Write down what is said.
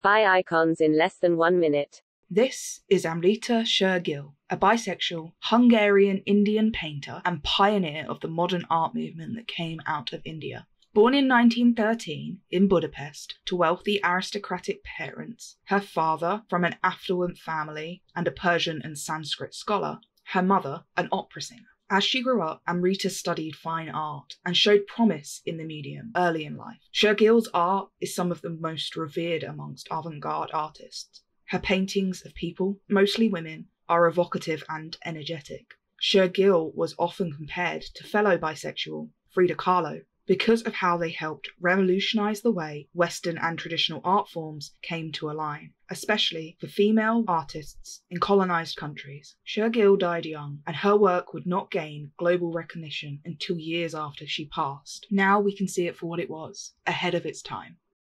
Bi icons in less than one minute. This is Amrita Sher-Gil, a bisexual Hungarian Indian painter and pioneer of the modern art movement that came out of India. Born in 1913 in Budapest to wealthy aristocratic parents, her father from an affluent family and a Persian and Sanskrit scholar, her mother an opera singer. As she grew up, Amrita studied fine art and showed promise in the medium early in life. Sher-Gil's art is some of the most revered amongst avant garde artists. Her paintings of people, mostly women, are evocative and energetic. Sher-Gil was often compared to fellow bisexual Frida Kahlo, because of how they helped revolutionize the way Western and traditional art forms came to align, especially for female artists in colonized countries. Sher-Gil died young, and her work would not gain global recognition until years after she passed. Now we can see it for what it was, ahead of its time.